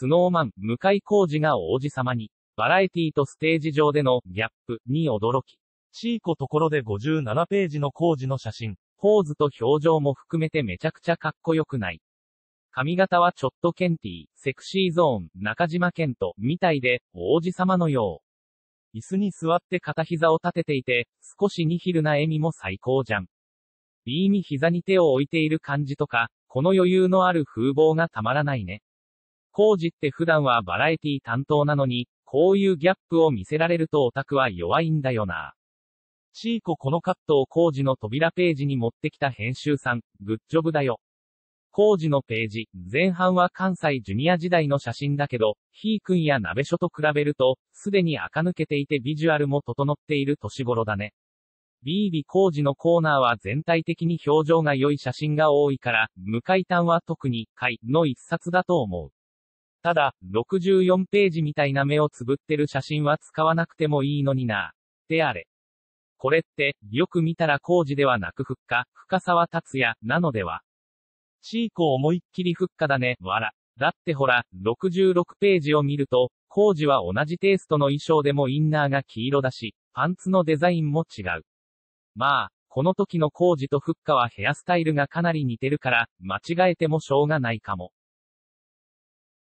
スノーマン、向井浩二が王子様に、バラエティとステージ上でのギャップに驚き、チーコところで57ページの工事の写真。ポーズと表情も含めてめちゃくちゃかっこよくない。髪型はちょっとケンティー、セクシーゾーン、中島健人、みたいで、王子様のよう。椅子に座って片膝を立てていて、少しニヒルな笑みも最高じゃん。ビーミ膝に手を置いている感じとか、この余裕のある風貌がたまらないね。コージって普段はバラエティ担当なのに、こういうギャップを見せられるとオタクは弱いんだよな。チーコこのカットを工事の扉ページに持ってきた編集さん、グッジョブだよ。工事のページ、前半は関西ジュニア時代の写真だけど、ヒー君や鍋所と比べると、すでに垢抜けていてビジュアルも整っている年頃だね。ビービ工事のコーナーは全体的に表情が良い写真が多いから、向井端は特に、回の一冊だと思う。ただ、64ページみたいな目をつぶってる写真は使わなくてもいいのにな。であれ。これって、よく見たら工事ではなく復活、深沢達也、なのでは。チーコ思いっきり復活だね、わら。だってほら、66ページを見ると、工事は同じテイストの衣装でもインナーが黄色だし、パンツのデザインも違う。まあ、この時の工事と復活はヘアスタイルがかなり似てるから、間違えてもしょうがないかも。